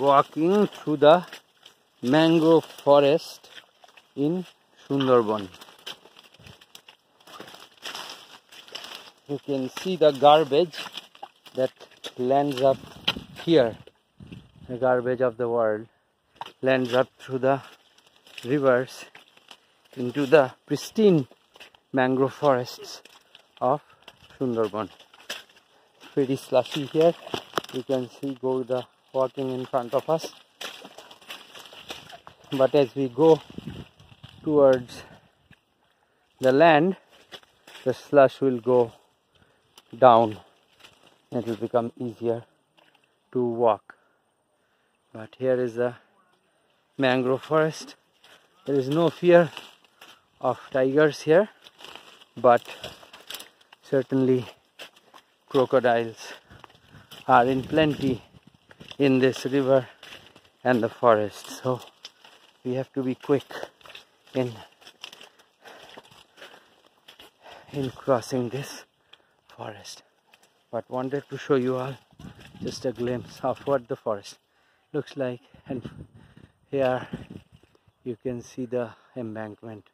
walking through the mangrove forest in Sundarban. You can see the garbage that lands up here. The garbage of the world lands up through the rivers into the pristine mangrove forests of Sundarban. Pretty slushy here. You can see the walking in front of us. But as we go towards the land, the slush will go down. It will become easier to walk. But here is the mangrove forest. There is no fear of tigers here, but certainly crocodiles are in plenty in this river and the forest. So we have to be quick in in crossing this forest. But wanted to show you all just a glimpse of what the forest looks like. And here you can see the embankment